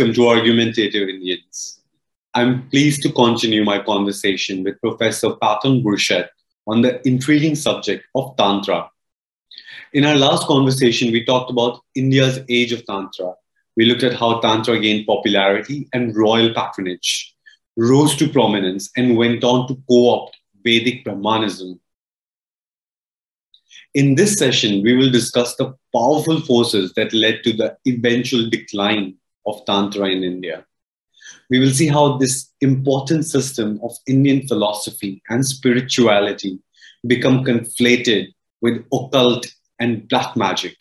welcome to Argumentative Indians. I'm pleased to continue my conversation with Professor Patton Burchett on the intriguing subject of Tantra. In our last conversation, we talked about India's age of Tantra. We looked at how Tantra gained popularity and royal patronage, rose to prominence, and went on to co opt Vedic Brahmanism. In this session, we will discuss the powerful forces that led to the eventual decline of Tantra in India. We will see how this important system of Indian philosophy and spirituality become conflated with occult and black magic.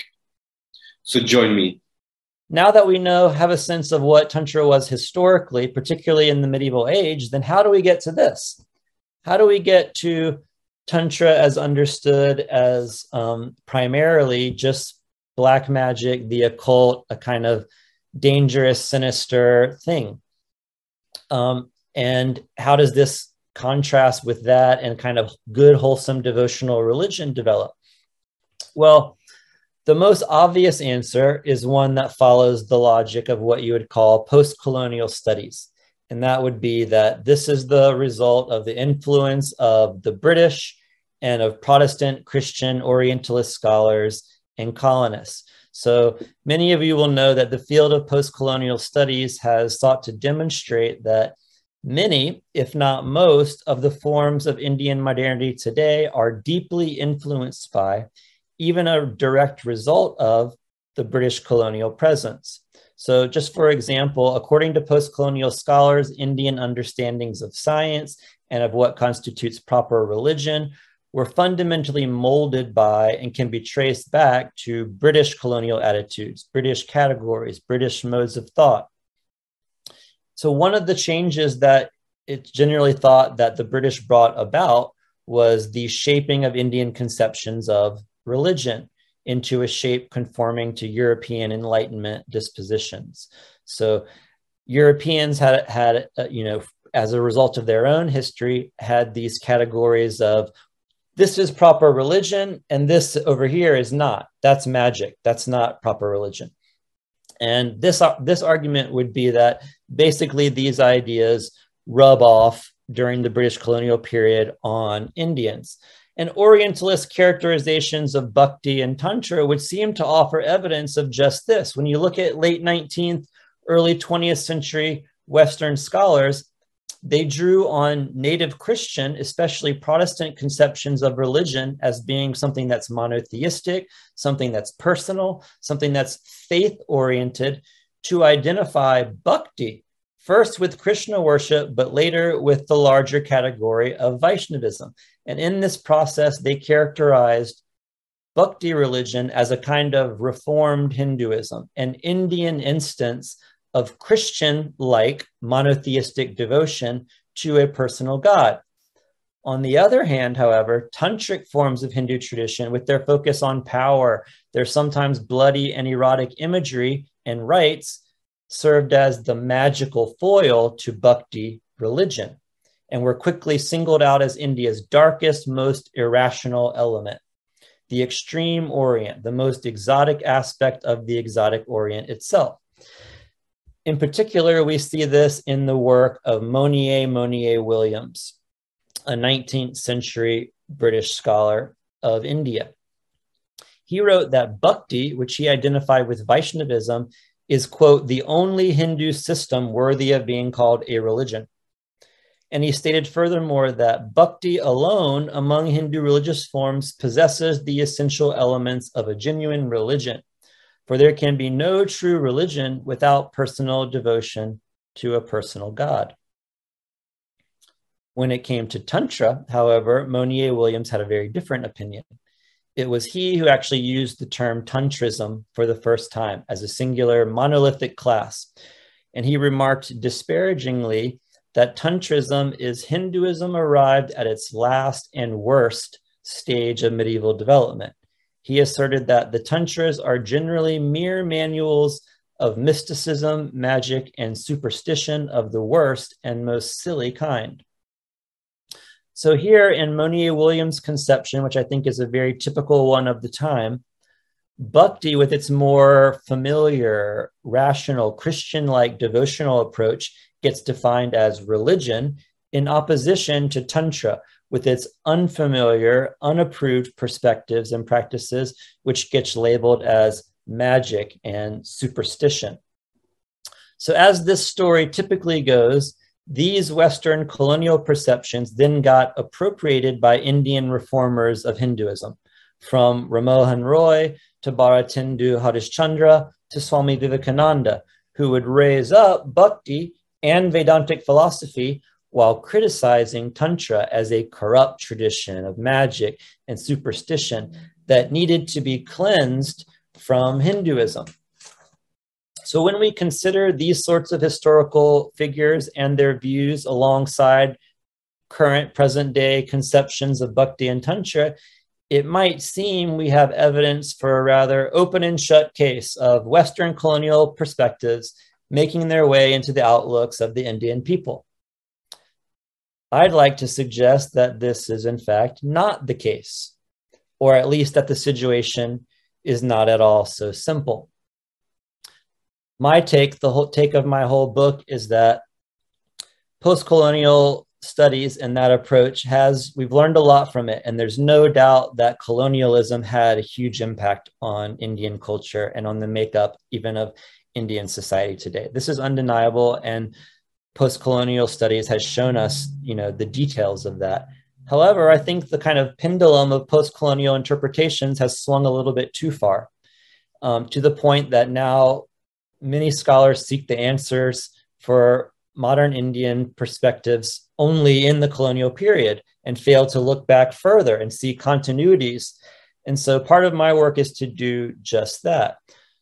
So join me. Now that we know, have a sense of what Tantra was historically, particularly in the medieval age, then how do we get to this? How do we get to Tantra as understood as um, primarily just black magic, the occult, a kind of dangerous, sinister thing. Um, and how does this contrast with that and kind of good, wholesome devotional religion develop? Well, the most obvious answer is one that follows the logic of what you would call post colonial studies. And that would be that this is the result of the influence of the British and of Protestant, Christian, Orientalist scholars and colonists. So many of you will know that the field of post-colonial studies has sought to demonstrate that many, if not most, of the forms of Indian modernity today are deeply influenced by, even a direct result of, the British colonial presence. So, just for example, according to post colonial scholars, Indian understandings of science and of what constitutes proper religion were fundamentally molded by and can be traced back to British colonial attitudes, British categories, British modes of thought. So, one of the changes that it's generally thought that the British brought about was the shaping of Indian conceptions of religion into a shape conforming to European Enlightenment dispositions. So, Europeans had had uh, you know as a result of their own history had these categories of this is proper religion and this over here is not. That's magic. That's not proper religion. And this uh, this argument would be that basically these ideas rub off during the british colonial period on indians. And orientalist characterizations of bhakti and tantra would seem to offer evidence of just this. When you look at late 19th early 20th century western scholars they drew on native Christian, especially Protestant conceptions of religion as being something that's monotheistic, something that's personal, something that's faith oriented to identify bhakti, first with Krishna worship, but later with the larger category of Vaishnavism. And in this process, they characterized bhakti religion as a kind of reformed Hinduism, an Indian instance of Christian like monotheistic devotion to a personal God. On the other hand, however, tantric forms of Hindu tradition, with their focus on power, their sometimes bloody and erotic imagery and rites, served as the magical foil to bhakti religion and were quickly singled out as India's darkest, most irrational element. The extreme Orient, the most exotic aspect of the exotic Orient itself. In particular, we see this in the work of Monier Monier Williams, a 19th century British scholar of India. He wrote that bhakti, which he identified with Vaishnavism, is, quote, the only Hindu system worthy of being called a religion. And he stated furthermore that bhakti alone among Hindu religious forms possesses the essential elements of a genuine religion for there can be no true religion without personal devotion to a personal God. When it came to Tantra, however, Monier Williams had a very different opinion. It was he who actually used the term Tantrism for the first time as a singular monolithic class. And he remarked disparagingly that Tantrism is Hinduism arrived at its last and worst stage of medieval development he asserted that the tantras are generally mere manuals of mysticism, magic, and superstition of the worst and most silly kind. So, here in Monier Williams' conception, which I think is a very typical one of the time, Bhakti, with its more familiar, rational, Christian like devotional approach, gets defined as religion in opposition to Tantra, with its unfamiliar, unapproved perspectives and practices, which gets labeled as magic and superstition. So, as this story typically goes, these Western colonial perceptions then got appropriated by Indian reformers of Hinduism, from Ramohan Roy to Bharatendu Harishchandra to Swami Vivekananda, who would raise up bhakti and Vedantic philosophy while criticizing Tantra as a corrupt tradition of magic and superstition that needed to be cleansed from Hinduism. So, when we consider these sorts of historical figures and their views alongside current present day conceptions of Bhakti and Tantra, it might seem we have evidence for a rather open and shut case of Western colonial perspectives making their way into the outlooks of the Indian people. I'd like to suggest that this is, in fact, not the case, or at least that the situation is not at all so simple. My take, the whole take of my whole book is that post-colonial studies and that approach has we've learned a lot from it and there's no doubt that colonialism had a huge impact on indian culture and on the makeup even of indian society today this is undeniable and post-colonial studies has shown us you know the details of that. However i think the kind of pendulum of post-colonial interpretations has swung a little bit too far um, to the point that now many scholars seek the answers for modern indian perspectives only in the colonial period and fail to look back further and see continuities. And so part of my work is to do just that.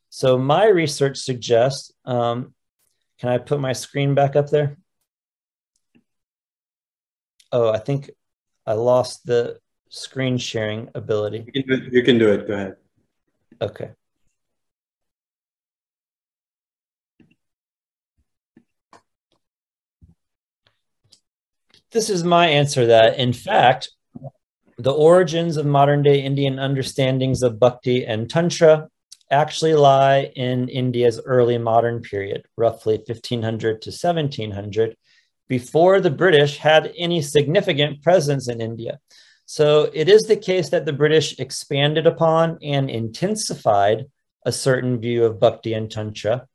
So my research suggests um, can I put my screen back up there? Oh, I think I lost the screen sharing ability. You can do it. You can do it. Go ahead. Okay. This is my answer that, in fact, the origins of modern day Indian understandings of bhakti and tantra actually lie in India's early modern period, roughly 1500 to 1700, before the British had any significant presence in India. So it is the case that the British expanded upon and intensified a certain view of Bhakti and Tantra,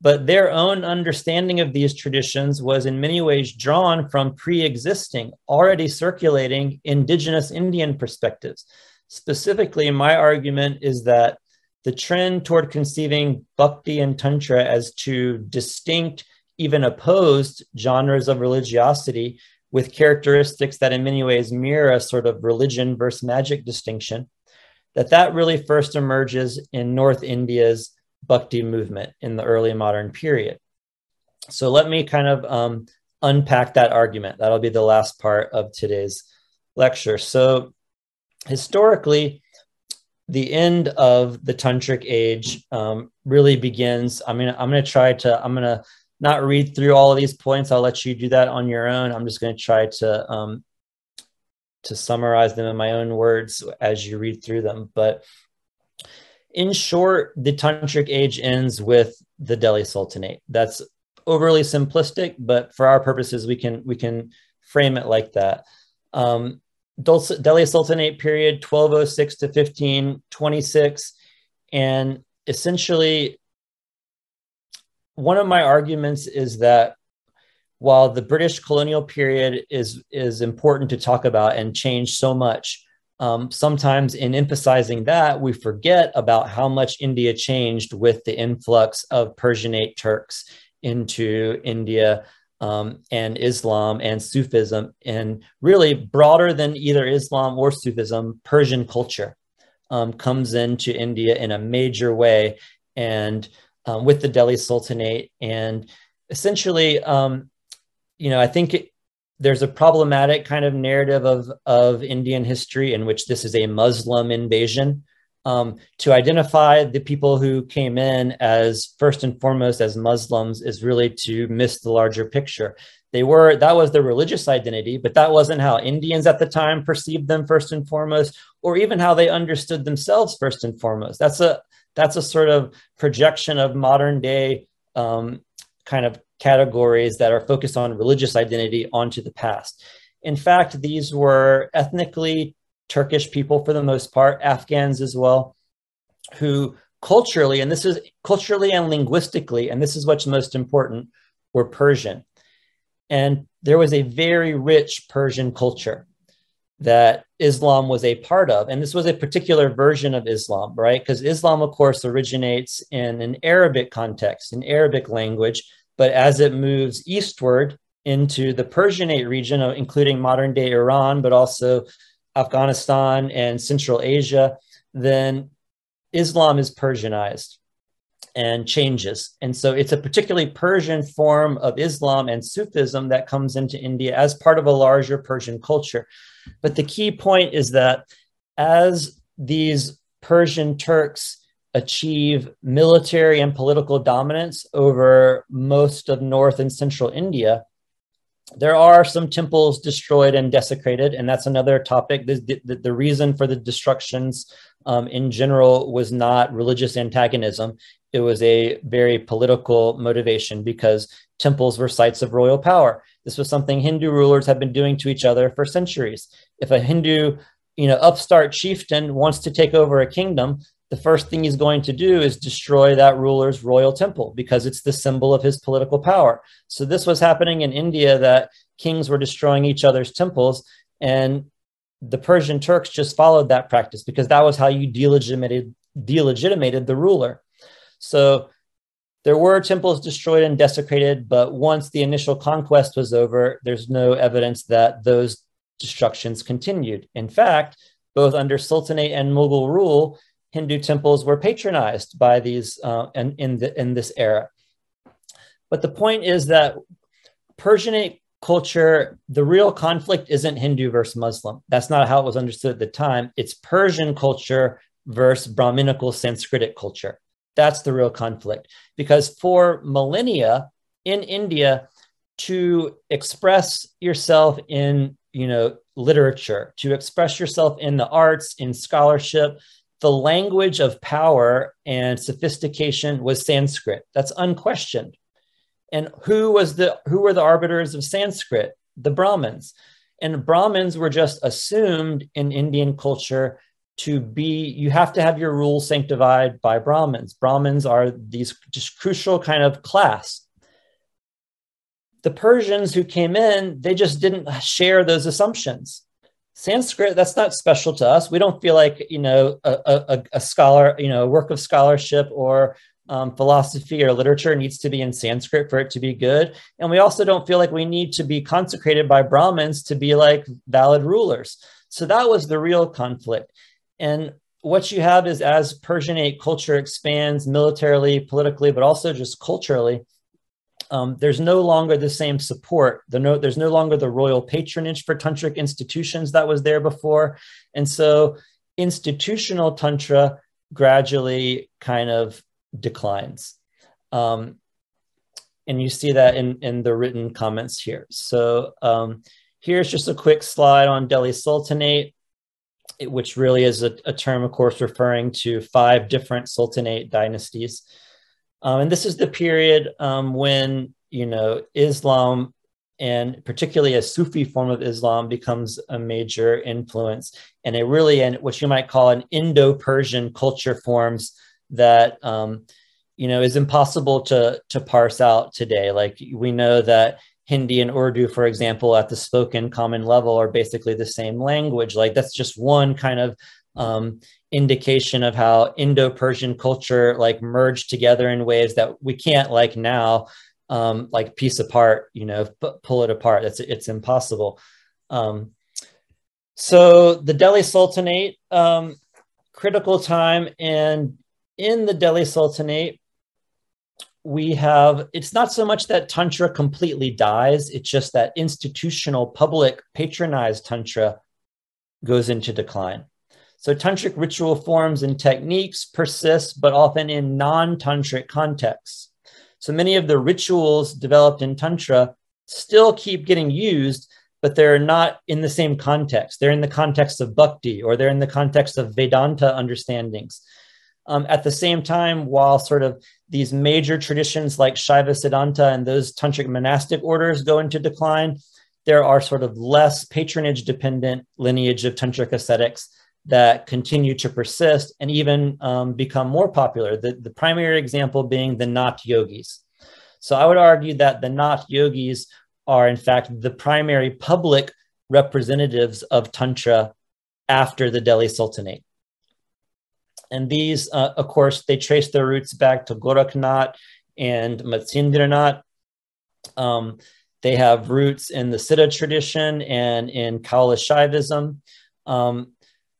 but their own understanding of these traditions was in many ways drawn from pre existing, already circulating indigenous Indian perspectives. Specifically, my argument is that the trend toward conceiving bhakti and tantra as two distinct, even opposed genres of religiosity with characteristics that in many ways mirror a sort of religion versus magic distinction, that that really first emerges in North India's bhakti movement in the early modern period. So let me kind of um, unpack that argument. That'll be the last part of today's lecture. So historically, the end of the tantric age um, really begins. I mean, I'm going to try to. I'm going to not read through all of these points. I'll let you do that on your own. I'm just going to try to um, to summarize them in my own words as you read through them. But in short, the tantric age ends with the Delhi Sultanate. That's overly simplistic, but for our purposes, we can we can frame it like that. Um, Delhi Sultanate period 1206 to 1526. And essentially, one of my arguments is that while the British colonial period is, is important to talk about and changed so much, um, sometimes in emphasizing that, we forget about how much India changed with the influx of Persianate Turks into India um, and Islam and Sufism, and really broader than either Islam or Sufism, Persian culture um, comes into India in a major way, and um, with the Delhi Sultanate, and essentially, um, you know, I think it, there's a problematic kind of narrative of of Indian history in which this is a Muslim invasion um, to identify the people who came in as first and foremost as Muslims is really to miss the larger picture. they were that was their religious identity but that wasn't how indians at the time perceived them first and foremost or even how they understood themselves first and foremost that's a that's a sort of projection of modern day um, kind of categories that are focused on religious identity onto the past in fact these were ethnically turkish people for the most part afghans as well who culturally and this is culturally and linguistically and this is what's most important were persian and there was a very rich Persian culture that Islam was a part of. And this was a particular version of Islam, right? Because Islam, of course, originates in an Arabic context, in Arabic language. But as it moves eastward into the Persianate region, uh, including modern day Iran, but also Afghanistan and Central Asia, then Islam is Persianized and changes. And so it's a particularly Persian form of Islam and Sufism that comes into India as part of a larger Persian culture. But the key point is that as these Persian Turks achieve military and political dominance over most of North and Central India, there are some temples destroyed and desecrated, and that's another topic. The, the, the reason for the destructions um, in general was not religious antagonism it was a very political motivation because temples were sites of royal power. This was something Hindu rulers have been doing to each other for centuries. If a Hindu, you know, upstart chieftain wants to take over a kingdom, the first thing he's going to do is destroy that ruler's royal temple because it's the symbol of his political power. So this was happening in India that kings were destroying each other's temples and the Persian Turks just followed that practice because that was how you delegitimated delegitimated the ruler. So there were temples destroyed and desecrated, but once the initial conquest was over, there's no evidence that those destructions continued. In fact, both under Sultanate and Mughal rule, Hindu temples were patronized by these uh, in, in, the, in this era. But the point is that Persianate culture, the real conflict isn't Hindu versus Muslim. That's not how it was understood at the time. It's Persian culture versus Brahminical Sanskritic culture. That's the real conflict. Because for millennia in India, to express yourself in you know literature to express yourself in the arts in scholarship the language of power and sophistication was sanskrit. That's unquestioned. And who was the who were the arbiters of sanskrit? The brahmins. And brahmins were just assumed in indian culture to be you have to have your rules sanctified by brahmins. Brahmins are these just crucial kind of class. The persians who came in they just didn't share those assumptions sanskrit that's not special to us. We don't feel like you know a, a, a scholar you know a work of scholarship or um, philosophy or literature needs to be in sanskrit for it to be good. And we also don't feel like we need to be consecrated by brahmins to be like valid rulers. So that was the real conflict. And what you have is as Persianate culture expands militarily, politically, but also just culturally, um, there's no longer the same support. The no, there's no longer the royal patronage for tantric institutions that was there before. And so institutional tantra gradually kind of declines. Um, and you see that in, in the written comments here. So um, here's just a quick slide on Delhi Sultanate which really is a, a, term, of course, referring to five different Sultanate dynasties. Um, and this is the period um, when, you know, Islam and particularly a Sufi form of Islam becomes a major influence and a really, and what you might call an Indo-Persian culture forms that, um, you know, is impossible to, to parse out today. Like we know that Hindi and Urdu, for example, at the spoken common level are basically the same language. Like that's just one kind of um, indication of how Indo-Persian culture like merged together in ways that we can't like now, um, like piece apart, you know, pull it apart. It's it's impossible. Um, so the Delhi Sultanate, um, critical time, and in the Delhi Sultanate, we have it's not so much that tantra completely dies it's just that institutional public patronized tantra goes into decline so tantric ritual forms and techniques persist but often in non-tantric contexts so many of the rituals developed in tantra still keep getting used, but they're not in the same context. They're in the context of bhakti or they're in the context of Vedanta understandings. Um, at the same time, while sort of these major traditions like Shaiva Siddhanta and those tantric monastic orders go into decline, there are sort of less patronage dependent lineage of tantric ascetics that continue to persist and even um, become more popular. The, the primary example being the Nath yogis. So I would argue that the Nath yogis are, in fact, the primary public representatives of Tantra after the Delhi Sultanate. And these, uh, of course, they trace their roots back to Gorakhnath and Matsyendranath. Um, they have roots in the Siddha tradition and in Kaula Shaivism. Um,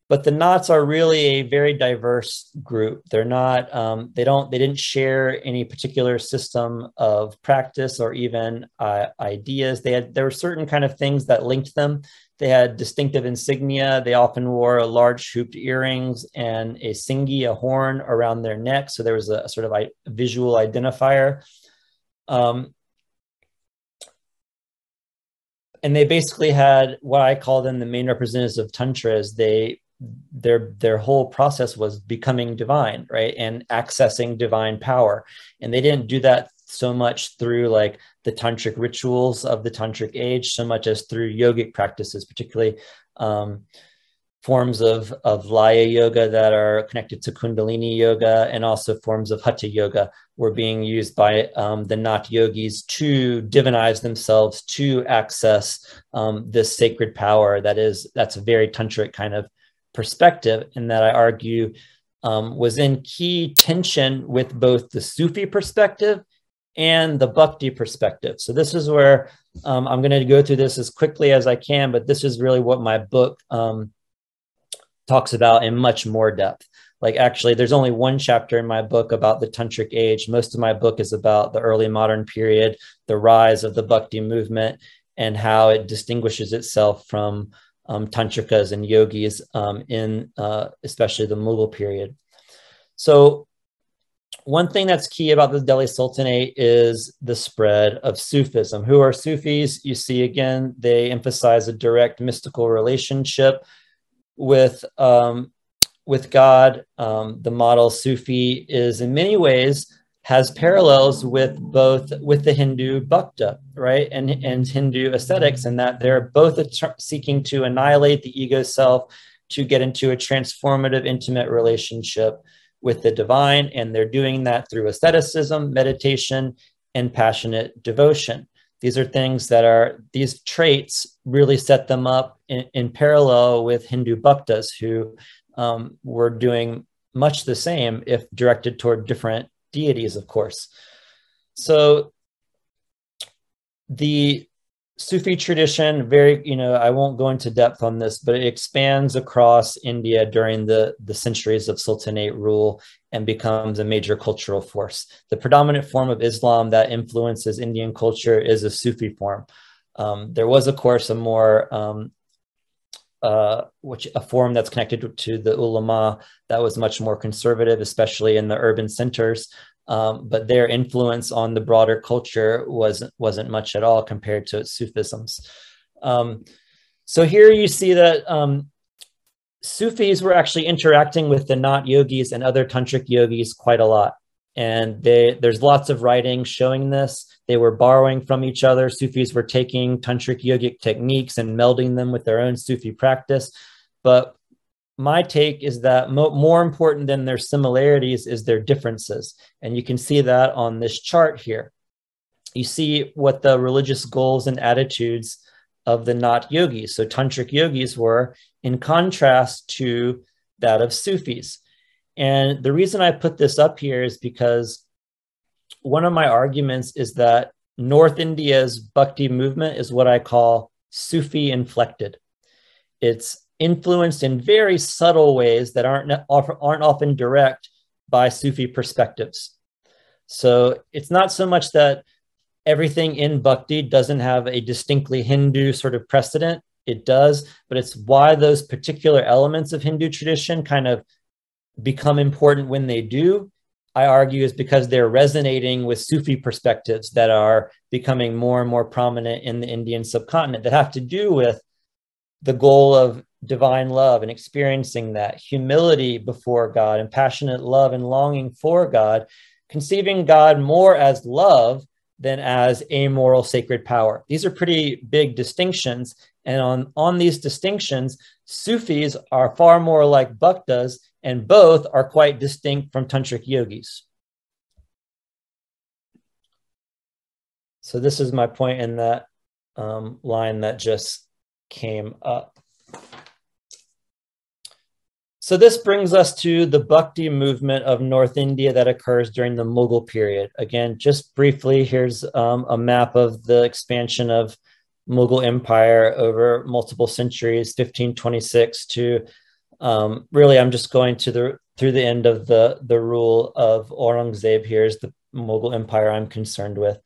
but the Naths are really a very diverse group. They're not um, they don't they didn't share any particular system of practice or even uh, ideas. They had there were certain kind of things that linked them. They had distinctive insignia. They often wore large hooped earrings and a singi a horn around their neck. So there was a, a sort of a visual identifier. Um, and they basically had what I call them the main representatives of Tantra. Is they their their whole process was becoming divine right? And accessing divine power. And they didn't do that so much through like the tantric rituals of the tantric age so much as through yogic practices particularly um, forms of of laya yoga that are connected to kundalini yoga and also forms of hatha yoga were being used by um, the Nath yogis to divinize themselves to access um, this sacred power that is that's a very tantric kind of perspective, and that I argue um, was in key tension with both the Sufi perspective and the Bhakti perspective. So this is where um, I'm going to go through this as quickly as I can, but this is really what my book um, talks about in much more depth. Like actually, there's only one chapter in my book about the tantric age. Most of my book is about the early modern period, the rise of the Bhakti movement, and how it distinguishes itself from um, tantrikas and yogis um, in uh, especially the Mughal period. So one thing that's key about the Delhi Sultanate is the spread of Sufism. Who are Sufis? You see again, they emphasize a direct mystical relationship with um, with God. Um, the model Sufi is in many ways has parallels with both with the Hindu bhakta, right, and and Hindu ascetics, in that they're both seeking to annihilate the ego self to get into a transformative, intimate relationship with the divine, and they're doing that through asceticism, meditation, and passionate devotion. These are things that are these traits really set them up in, in parallel with Hindu bhaktas who um, were doing much the same if directed toward different deities, of course. So the Sufi tradition, very, you know, I won't go into depth on this, but it expands across India during the, the centuries of Sultanate rule and becomes a major cultural force. The predominant form of Islam that influences Indian culture is a Sufi form. Um, there was, of course, a more um, uh, which a form that's connected to the ulama that was much more conservative, especially in the urban centers. Um, but their influence on the broader culture wasn't wasn't much at all compared to Sufisms. Um, so here you see that um, Sufis were actually interacting with the Nath yogis and other tantric yogis quite a lot, and they, there's lots of writing showing this. They were borrowing from each other. Sufis were taking tantric yogic techniques and melding them with their own Sufi practice. But my take is that mo- more important than their similarities is their differences. And you can see that on this chart here. You see what the religious goals and attitudes of the Nath yogis, so tantric yogis, were in contrast to that of Sufis. And the reason I put this up here is because one of my arguments is that North India's Bhakti movement is what I call Sufi inflected. It's influenced in very subtle ways that aren't, aren't often direct by Sufi perspectives. So it's not so much that everything in Bhakti doesn't have a distinctly Hindu sort of precedent. It does, but it's why those particular elements of Hindu tradition kind of become important when they do I argue is because they're resonating with Sufi perspectives that are becoming more and more prominent in the Indian subcontinent that have to do with the goal of divine love and experiencing that humility before God and passionate love and longing for God, conceiving God more as love than as amoral sacred power. These are pretty big distinctions. And on, on these distinctions, Sufis are far more like Bhaktas, and both are quite distinct from Tantric yogis. So this is my point in that um, line that just came up. So this brings us to the Bhakti movement of North India that occurs during the Mughal period. Again, just briefly, here's um, a map of the expansion of Mughal Empire over multiple centuries, 1526 to um, really, I'm just going to the through the end of the the rule of Aurangzeb. Here's the Mughal Empire I'm concerned with.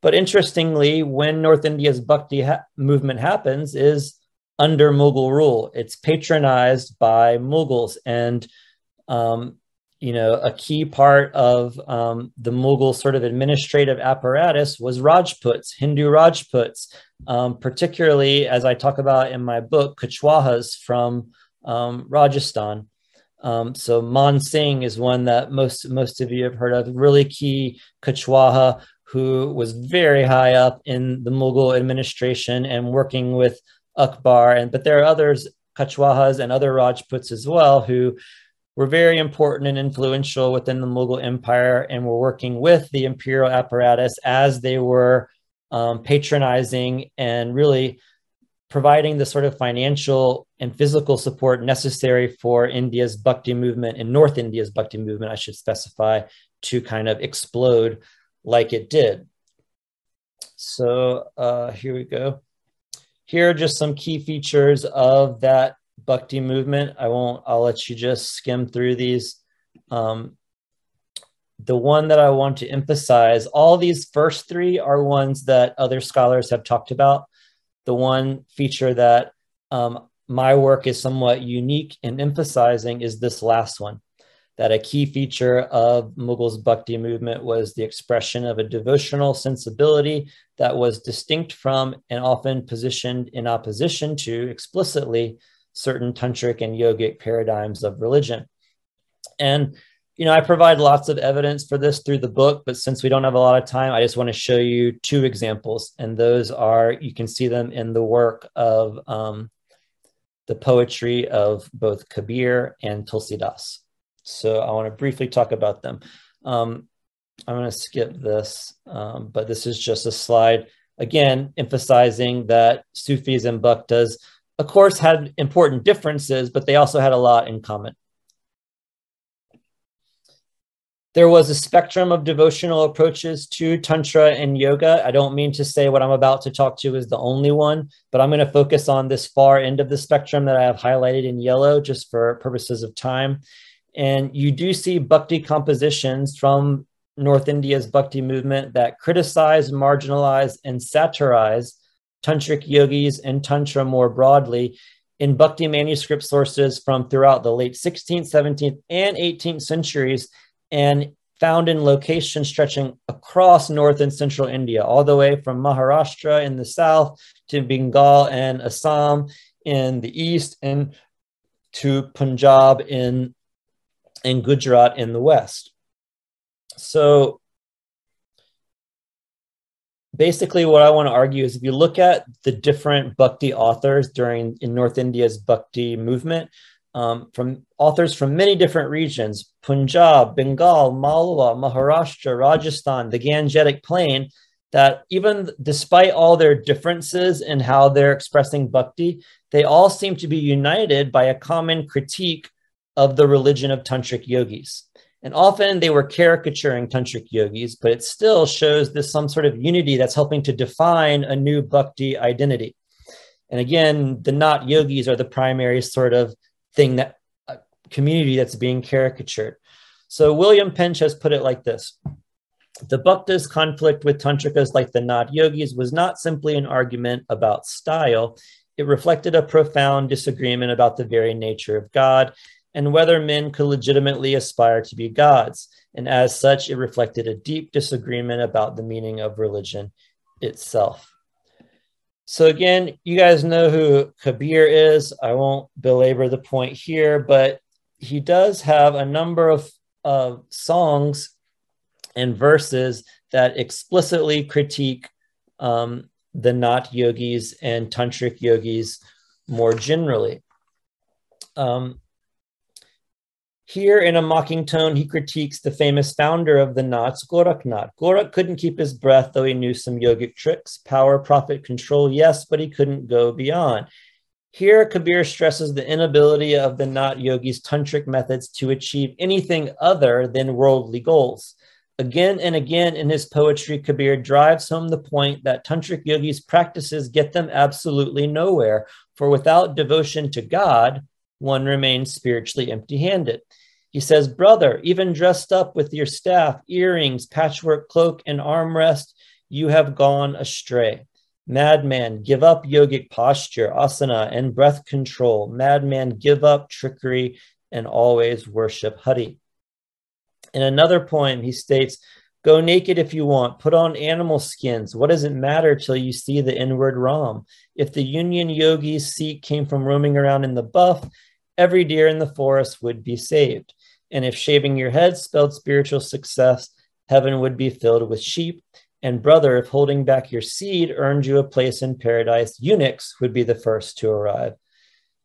But interestingly, when North India's Bhakti ha- movement happens, is under Mughal rule. It's patronized by Mughals, and um, you know a key part of um, the Mughal sort of administrative apparatus was Rajputs, Hindu Rajputs, um, particularly as I talk about in my book, Kachwahas from um, Rajasthan. Um, so Man Singh is one that most most of you have heard of. Really key Kachwaha, who was very high up in the Mughal administration and working with Akbar, and but there are others, Kachwahas and other Rajputs as well, who were very important and influential within the Mughal Empire and were working with the imperial apparatus as they were um, patronizing and really providing the sort of financial and physical support necessary for India's Bhakti movement and North India's Bhakti movement, I should specify, to kind of explode like it did. So uh, here we go. Here are just some key features of that Bhakti movement. I won't, I'll let you just skim through these. Um, the one that I want to emphasize, all these first three are ones that other scholars have talked about. The one feature that um, my work is somewhat unique in emphasizing is this last one that a key feature of Mughal's Bhakti movement was the expression of a devotional sensibility that was distinct from and often positioned in opposition to explicitly certain tantric and yogic paradigms of religion. And you know, I provide lots of evidence for this through the book, but since we don't have a lot of time, I just want to show you two examples. And those are, you can see them in the work of um, the poetry of both Kabir and Tulsidas. So I want to briefly talk about them. Um, I'm going to skip this, um, but this is just a slide, again, emphasizing that Sufis and Bhaktas, of course, had important differences, but they also had a lot in common. There was a spectrum of devotional approaches to Tantra and yoga. I don't mean to say what I'm about to talk to is the only one, but I'm going to focus on this far end of the spectrum that I have highlighted in yellow just for purposes of time. And you do see bhakti compositions from North India's bhakti movement that criticize, marginalize, and satirize tantric yogis and tantra more broadly in bhakti manuscript sources from throughout the late 16th, 17th, and 18th centuries, and found in locations stretching across north and central India, all the way from Maharashtra in the south to Bengal and Assam in the east, and to Punjab in and Gujarat in the West. So basically what I want to argue is if you look at the different Bhakti authors during in North India's Bhakti movement, um, from authors from many different regions, Punjab, Bengal, Malwa, Maharashtra, Rajasthan, the Gangetic Plain, that even despite all their differences in how they're expressing bhakti, they all seem to be united by a common critique of the religion of tantric yogis. And often they were caricaturing tantric yogis, but it still shows this some sort of unity that's helping to define a new bhakti identity. And again, the Nath yogis are the primary sort of thing that community that's being caricatured. So William Pinch has put it like this. The Bhaktas' conflict with Tantrikas like the Nath yogis was not simply an argument about style. It reflected a profound disagreement about the very nature of God and whether men could legitimately aspire to be gods. and as such, it reflected a deep disagreement about the meaning of religion itself. So again, you guys know who Kabir is. I won't belabor the point here, but he does have a number of uh, songs and verses that explicitly critique um, the Nath yogis and tantric yogis more generally. Um, here, in a mocking tone, he critiques the famous founder of the Naths, Gorakhnath. Gorak couldn't keep his breath, though he knew some yogic tricks. Power, profit, control, yes, but he couldn't go beyond. Here, Kabir stresses the inability of the Nath yogis' tantric methods to achieve anything other than worldly goals. Again and again in his poetry, Kabir drives home the point that tantric yogis' practices get them absolutely nowhere, for without devotion to God, one remains spiritually empty handed. He says, Brother, even dressed up with your staff, earrings, patchwork cloak, and armrest, you have gone astray. Madman, give up yogic posture, asana, and breath control. Madman, give up trickery and always worship Hari. In another poem, he states, Go naked if you want, put on animal skins. What does it matter till you see the inward Ram? If the Union yogi's seat came from roaming around in the buff, every deer in the forest would be saved. And if shaving your head spelled spiritual success, heaven would be filled with sheep. And brother, if holding back your seed earned you a place in paradise, eunuchs would be the first to arrive.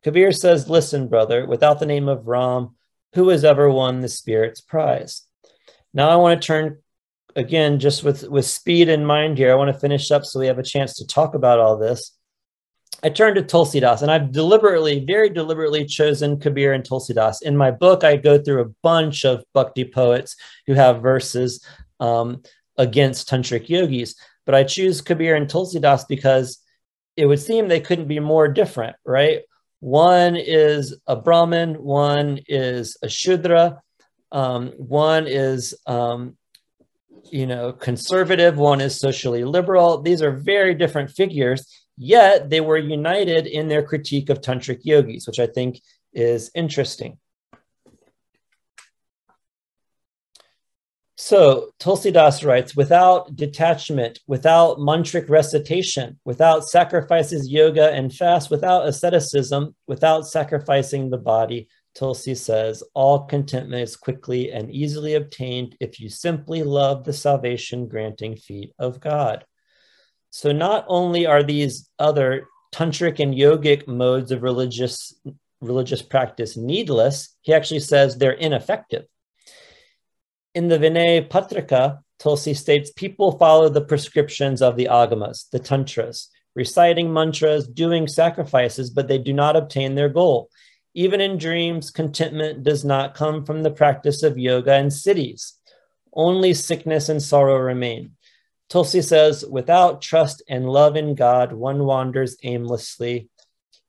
Kabir says, Listen, brother, without the name of Ram, who has ever won the Spirit's prize? Now I want to turn again, just with, with speed in mind here. I want to finish up so we have a chance to talk about all this. I turned to Tulsidas, and I've deliberately, very deliberately chosen Kabir and Tulsidas. In my book, I go through a bunch of Bhakti poets who have verses um, against Tantric yogis, but I choose Kabir and Tulsidas because it would seem they couldn't be more different, right? One is a Brahmin, one is a Shudra, um, one is um, you know conservative, one is socially liberal. These are very different figures, Yet they were united in their critique of tantric yogis, which I think is interesting. So Tulsidas writes, without detachment, without mantric recitation, without sacrifices, yoga, and fast, without asceticism, without sacrificing the body, Tulsi says, all contentment is quickly and easily obtained if you simply love the salvation granting feet of God. So not only are these other tantric and yogic modes of religious religious practice needless, he actually says they're ineffective. In the Vinay Patrika, Tulsi states people follow the prescriptions of the agamas, the tantras, reciting mantras, doing sacrifices, but they do not obtain their goal. Even in dreams, contentment does not come from the practice of yoga and siddhis. Only sickness and sorrow remain. Tulsi says, without trust and love in God, one wanders aimlessly,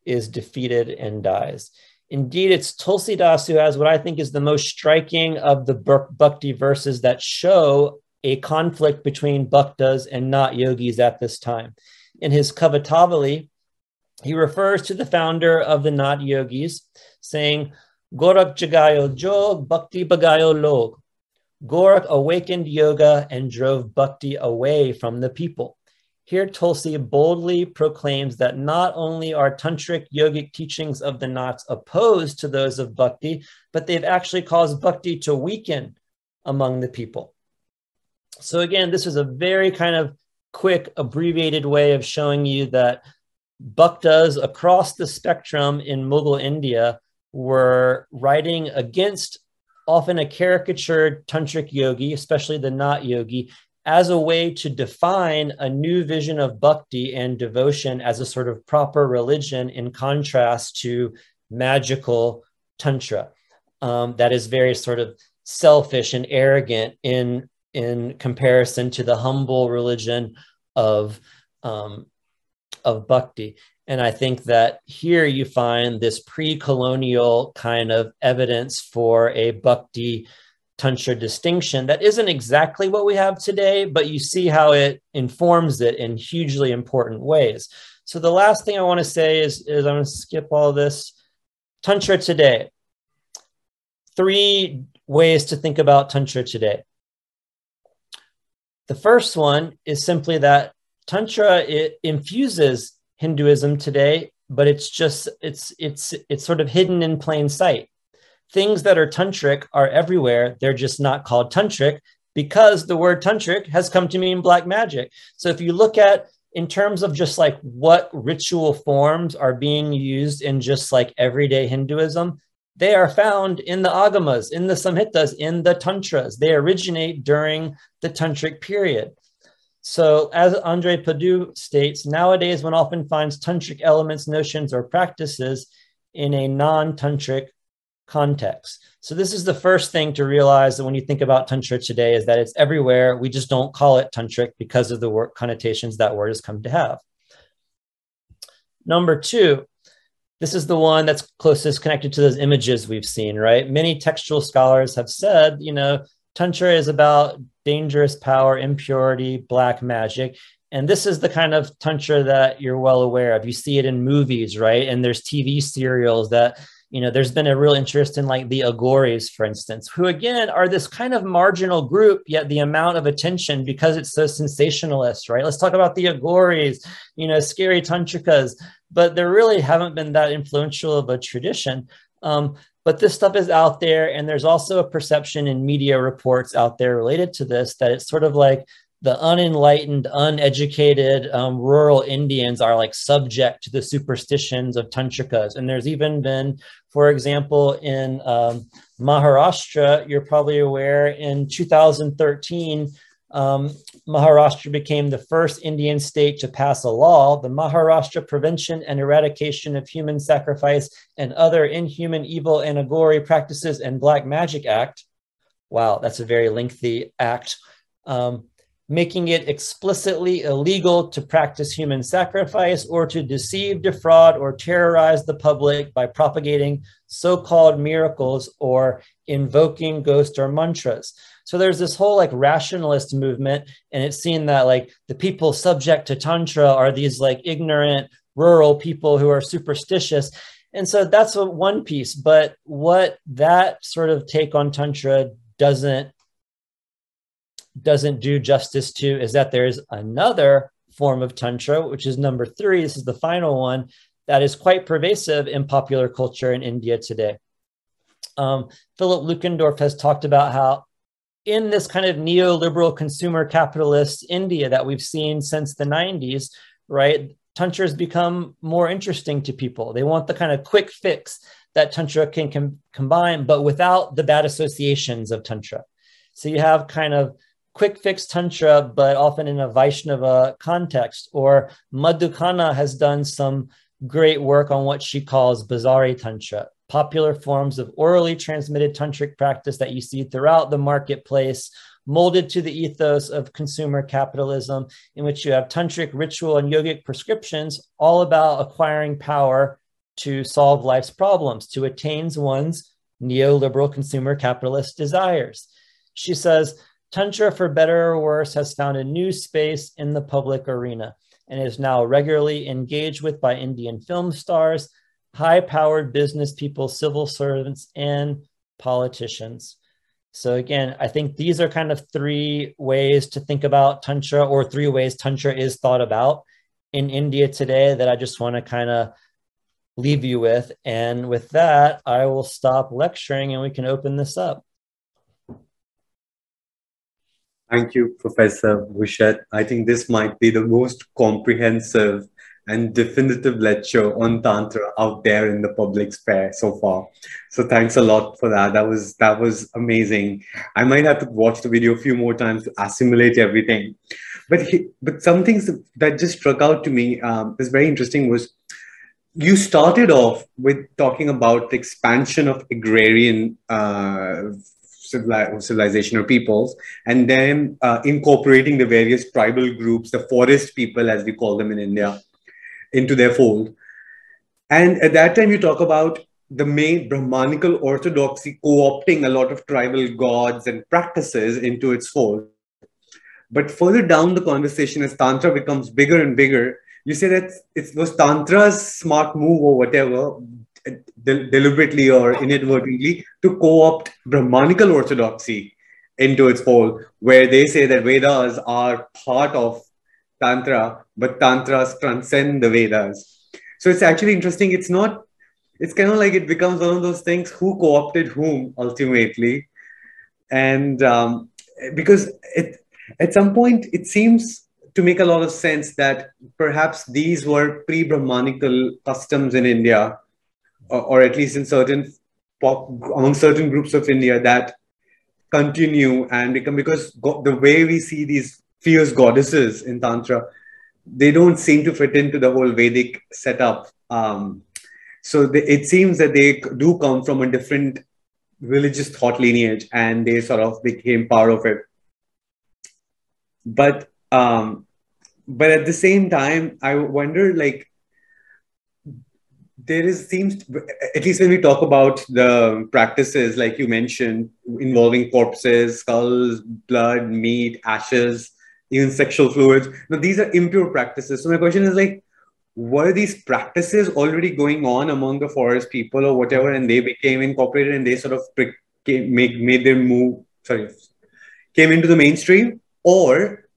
is defeated, and dies. Indeed, it's Tulsi Das who has what I think is the most striking of the Bhakti verses that show a conflict between Bhaktas and Nath yogis at this time. In his Kavitavali, he refers to the founder of the Nath yogis, saying, Gorak Jagayo Jog, Bhakti Bagayo Log. Gorak awakened yoga and drove bhakti away from the people. Here, Tulsi boldly proclaims that not only are tantric yogic teachings of the Naths opposed to those of bhakti, but they've actually caused bhakti to weaken among the people. So, again, this is a very kind of quick, abbreviated way of showing you that bhaktas across the spectrum in Mughal India were writing against often a caricatured tantric yogi, especially the Nath yogi, as a way to define a new vision of bhakti and devotion as a sort of proper religion in contrast to magical tantra um, that is very sort of selfish and arrogant in in comparison to the humble religion of um, of bhakti and I think that here you find this pre colonial kind of evidence for a Bhakti Tantra distinction that isn't exactly what we have today, but you see how it informs it in hugely important ways. So the last thing I want to say is, is I'm going to skip all this. Tantra today. Three ways to think about Tantra today. The first one is simply that Tantra it infuses Hinduism today, but it's just it's it's it's sort of hidden in plain sight. Things that are tantric are everywhere. They're just not called tantric because the word tantric has come to mean black magic. So if you look at in terms of just like what ritual forms are being used in just like everyday Hinduism, they are found in the agamas, in the samhitas, in the tantras. They originate during the tantric period. So, as André Padoux states, nowadays one often finds tantric elements, notions, or practices in a non tantric context. So, this is the first thing to realize that when you think about tantra today is that it's everywhere. We just don't call it tantric because of the word connotations that word has come to have. Number two, this is the one that's closest connected to those images we've seen, right? Many textual scholars have said, you know, Tantra is about dangerous power, impurity, black magic. And this is the kind of Tantra that you're well aware of. You see it in movies, right? And there's TV serials that, you know, there's been a real interest in like the Aghoris, for instance, who again are this kind of marginal group, yet the amount of attention because it's so sensationalist, right? Let's talk about the Aghoris, you know, scary Tantrikas but there really haven't been that influential of a tradition. Um, but this stuff is out there, and there's also a perception in media reports out there related to this that it's sort of like the unenlightened, uneducated um, rural Indians are like subject to the superstitions of tantrikas. And there's even been, for example, in um, Maharashtra, you're probably aware, in 2013, um, Maharashtra became the first Indian state to pass a law, the Maharashtra Prevention and Eradication of Human Sacrifice and Other Inhuman, Evil, and Aghori Practices and Black Magic Act. Wow, that's a very lengthy act. Um, making it explicitly illegal to practice human sacrifice or to deceive, defraud, or terrorize the public by propagating so called miracles or invoking ghosts or mantras. So there's this whole like rationalist movement, and it's seen that like the people subject to Tantra are these like ignorant rural people who are superstitious. And so that's a, one piece. But what that sort of take on Tantra doesn't doesn't do justice to is that there is another form of Tantra, which is number three. This is the final one that is quite pervasive in popular culture in India today. Um, Philip Lutgendorf has talked about how in this kind of neoliberal consumer capitalist India that we've seen since the 90s, right? Tantra has become more interesting to people. They want the kind of quick fix that Tantra can com- combine, but without the bad associations of Tantra. So you have kind of quick fix Tantra, but often in a Vaishnava context. Or Madhu Khanna has done some great work on what she calls Bazari Tantra, popular forms of orally transmitted tantric practice that you see throughout the marketplace, molded to the ethos of consumer capitalism, in which you have tantric ritual and yogic prescriptions, all about acquiring power to solve life's problems, to attain one's neoliberal consumer capitalist desires. She says, Tantra, for better or worse, has found a new space in the public arena and is now regularly engaged with by Indian film stars, high powered business people, civil servants, and politicians. So, again, I think these are kind of three ways to think about Tantra, or three ways Tantra is thought about in India today that I just want to kind of leave you with. And with that, I will stop lecturing and we can open this up. Thank you, Professor Burchett. I think this might be the most comprehensive and definitive lecture on tantra out there in the public sphere so far. So thanks a lot for that. That was that was amazing. I might have to watch the video a few more times to assimilate everything. But he, but some things that just struck out to me um, is very interesting was you started off with talking about the expansion of agrarian uh, civilization or peoples, and then uh, incorporating the various tribal groups, the forest people, as we call them in India, into their fold. And at that time, you talk about the main Brahmanical orthodoxy co opting a lot of tribal gods and practices into its fold. But further down the conversation, as Tantra becomes bigger and bigger, you say that it was Tantra's smart move or whatever, de- deliberately or inadvertently to co-opt Brahmanical orthodoxy into its fold, where they say that Vedas are part of Tantra, but Tantras transcend the Vedas. So it's actually interesting. It's not, it's kind of like it becomes one of those things who co opted whom ultimately. And um, because it, at some point, it seems to make a lot of sense that perhaps these were pre Brahmanical customs in India, or, or at least in certain among certain groups of India that continue and become because go, the way we see these fierce goddesses in Tantra, they don't seem to fit into the whole Vedic setup. Um, so it seems that they do come from a different religious thought lineage and they sort of became part of it. But um, but at the same time, I wonder like there is seems to, at least when we talk about the practices like you mentioned involving corpses skulls blood meat ashes even sexual fluids. Now these are impure practices. So my question is like were these practices already going on among the forest people or whatever and they became incorporated and they sort of make, made their move sorry came into the mainstream? Or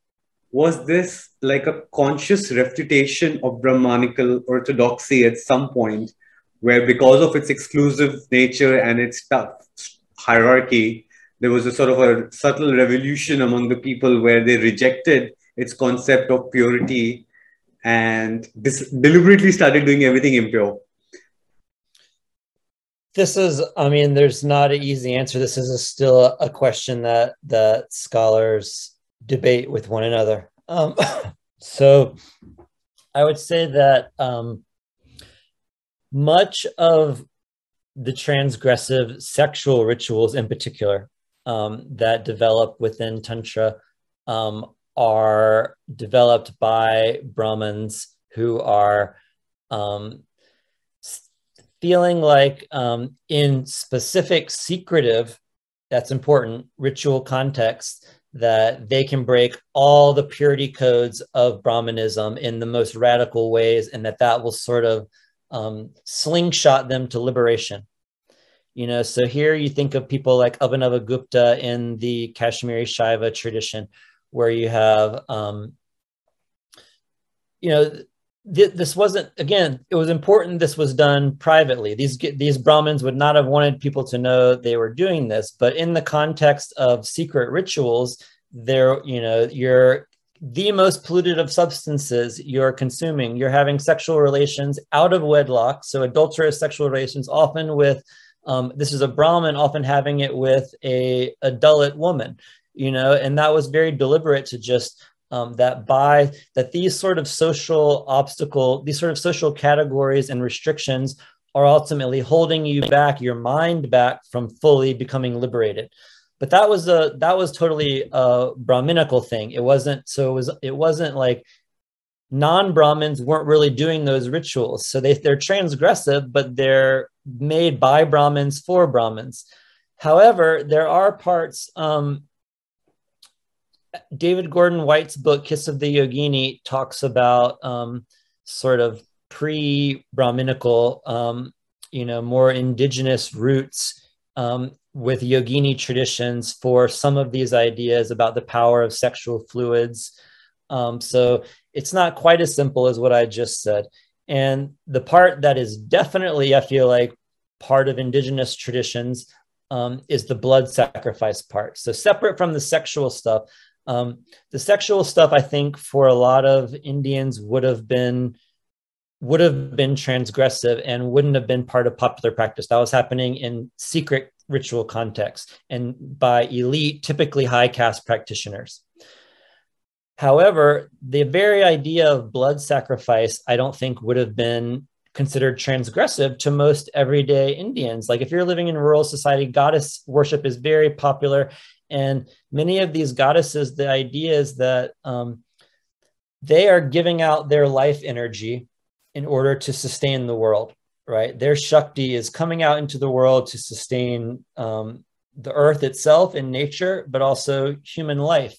was this like a conscious refutation of Brahmanical orthodoxy at some point, where because of its exclusive nature and its tough hierarchy, there was a sort of a subtle revolution among the people where they rejected its concept of purity and deliberately started doing everything impure this is i mean there's not an easy answer this is a, still a question that that scholars debate with one another. Um, so I would say that um, much of the transgressive sexual rituals, in particular, um, that develop within Tantra um, are developed by Brahmins who are um, feeling like um, in specific secretive, that's important, ritual context, that they can break all the purity codes of Brahmanism in the most radical ways, and that that will sort of um, slingshot them to liberation. You know, so here you think of people like Abhinava Gupta in the Kashmiri Shaiva tradition, where you have, um, you know, this wasn't again it was important this was done privately. These these brahmins would not have wanted people to know they were doing this but in the context of secret rituals there you know you're the most polluted of substances you're consuming. You're having sexual relations out of wedlock so adulterous sexual relations often with um, this is a brahmin often having it with a, a dalit woman you know and that was very deliberate to just um, that by that these sort of social obstacle, these sort of social categories and restrictions are ultimately holding you back, your mind back from fully becoming liberated. But that was a that was totally a Brahminical thing. It wasn't so it was it wasn't like non-Brahmins weren't really doing those rituals. So they, they're transgressive, but they're made by Brahmins for Brahmins. However, there are parts um, David Gordon White's book, Kiss of the Yogini, talks about um, sort of pre Brahminical, um, you know, more indigenous roots um, with yogini traditions for some of these ideas about the power of sexual fluids. Um, so it's not quite as simple as what I just said. And the part that is definitely, I feel like, part of indigenous traditions um, is the blood sacrifice part. So separate from the sexual stuff, um, the sexual stuff, I think, for a lot of Indians would have been would have been transgressive and wouldn't have been part of popular practice. That was happening in secret ritual context and by elite, typically high caste practitioners. However, the very idea of blood sacrifice, I don't think would have been considered transgressive to most everyday Indians. Like if you're living in rural society, goddess worship is very popular and many of these goddesses, the idea is that um, they are giving out their life energy in order to sustain the world, right? Their Shakti is coming out into the world to sustain um, the earth itself and nature, but also human life.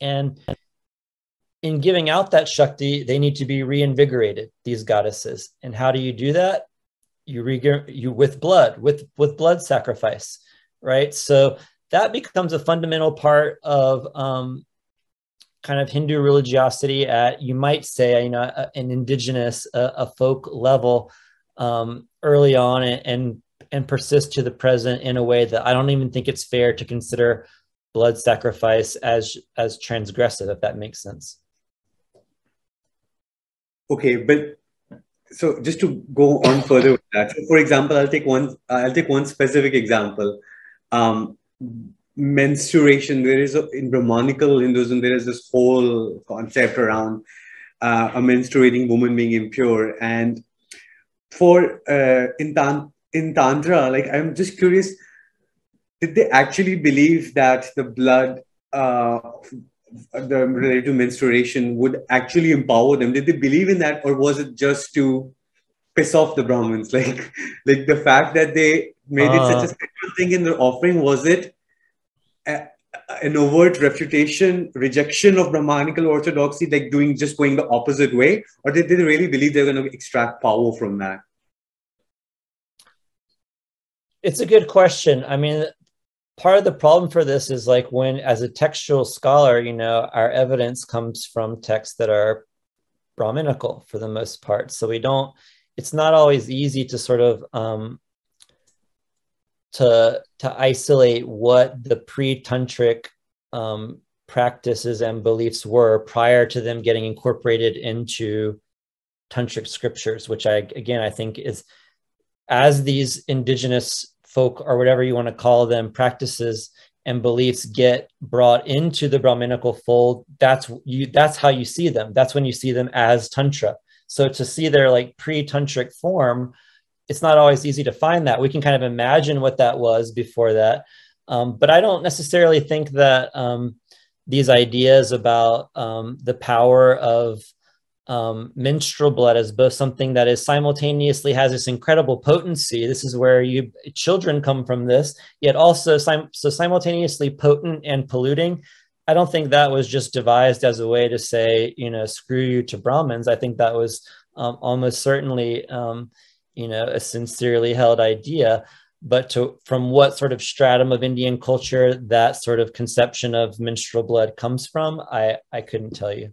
And in giving out that Shakti, they need to be reinvigorated, these goddesses. And how do you do that? you re- you with blood with with blood sacrifice right so that becomes a fundamental part of um, kind of hindu religiosity at you might say you know an indigenous a, a folk level um, early on and, and and persist to the present in a way that i don't even think it's fair to consider blood sacrifice as as transgressive if that makes sense okay but so just to go on further with that so for example i'll take one i'll take one specific example. Um, menstruation there is a, in brahmanical hinduism there is this whole concept around uh, a menstruating woman being impure. And for uh, in, tan- in tantra like i'm just curious did they actually believe that the blood uh, the related to menstruation would actually empower them. Did they believe in that or was it just to piss off the brahmins? Like like the fact that they made uh, it such a uh. special thing in their offering was it a, an overt refutation rejection of brahmanical orthodoxy like doing just going the opposite way? Or did they really believe they're going to extract power from that? It's a good question. I mean part of the problem for this is like when as a textual scholar you know our evidence comes from texts that are brahminical for the most part. So we don't it's not always easy to sort of um, to to isolate what the pre-tantric um, practices and beliefs were prior to them getting incorporated into tantric scriptures which i again i think is as these indigenous folk or whatever you want to call them practices and beliefs get brought into the brahminical fold that's you that's how you see them. That's when you see them as tantra. So to see their like pre-tantric form it's not always easy to find that. We can kind of imagine what that was before that. Um, but i don't necessarily think that um, these ideas about um, the power of um, menstrual blood as both something that is simultaneously has this incredible potency. This is where you children come from this, yet also sim- so simultaneously potent and polluting. I don't think that was just devised as a way to say, you know, screw you to Brahmins. I think that was um, almost certainly, um, you know, a sincerely held idea. But to from what sort of stratum of Indian culture that sort of conception of menstrual blood comes from, I I couldn't tell you.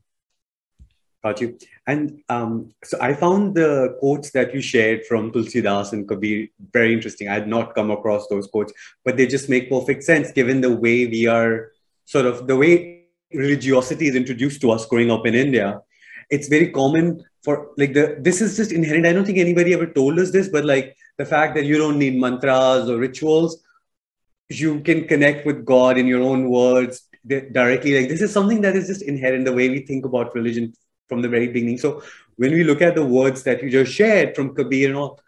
Got you. And um, so I found the quotes that you shared from Tulsidas and Kabir very interesting. I had not come across those quotes, but they just make perfect sense given the way we are sort of the way religiosity is introduced to us growing up in India. It's very common for like the this is just inherent. I don't think anybody ever told us this, but like the fact that you don't need mantras or rituals, you can connect with God in your own words directly. Like this is something that is just inherent the way we think about religion from the very beginning. So when we look at the words that you just shared from Kabir and all,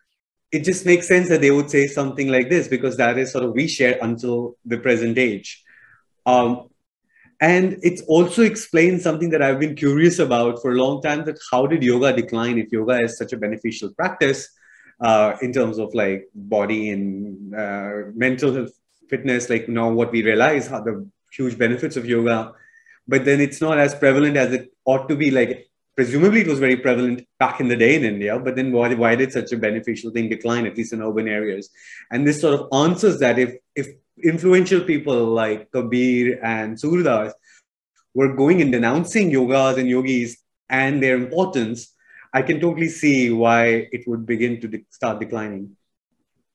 it just makes sense that they would say something like this because that is sort of we share until the present age. Um, and it also explains something that I've been curious about for a long time that how did yoga decline if yoga is such a beneficial practice uh, in terms of like body and uh, mental health, fitness, like now what we realize how the huge benefits of yoga, but then it's not as prevalent as it ought to be like presumably it was very prevalent back in the day in India, but then why, why did such a beneficial thing decline, at least in urban areas? And this sort of answers that if, if influential people like Kabir and Surdas were going and denouncing yogas and yogis and their importance, I can totally see why it would begin to de- start declining.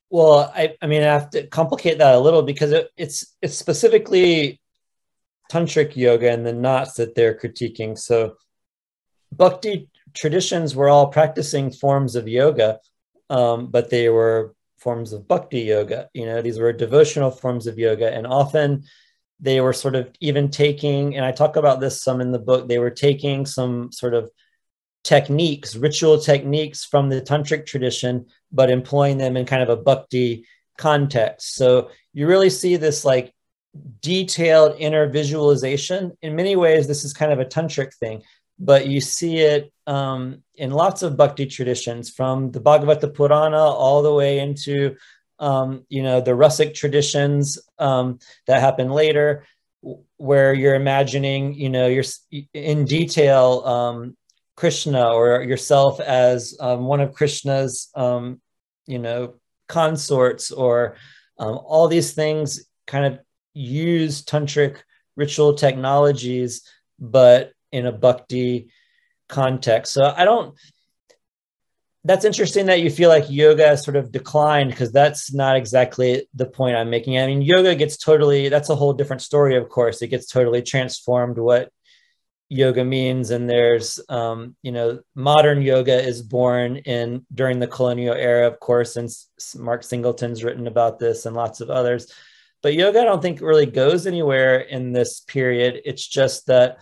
Well, I, I mean, I have to complicate that a little because it, it's it's specifically tantric yoga and the Naths that they're critiquing. So Bhakti traditions were all practicing forms of yoga, um, but they were forms of bhakti yoga. You know, these were devotional forms of yoga, and often they were sort of even taking, and I talk about this some in the book, they were taking some sort of techniques, ritual techniques from the tantric tradition, but employing them in kind of a bhakti context. So you really see this like detailed inner visualization. In many ways, this is kind of a tantric thing but you see it um, in lots of bhakti traditions, from the Bhagavata Purana all the way into um, you know the Rasic traditions um, that happen later, where you're imagining you know you're in detail um, Krishna or yourself as um, one of Krishna's um, you know, consorts or all these things kind of use tantric ritual technologies, but in a bhakti context. So I don't. That's interesting that you feel like yoga sort of declined because that's not exactly the point I'm making. I mean, yoga gets totally, that's a whole different story, of course. It gets totally transformed what yoga means and there's um, you know modern yoga is born in during the colonial era of course and mark singleton's written about this and lots of others but yoga i don't think really goes anywhere in this period it's just that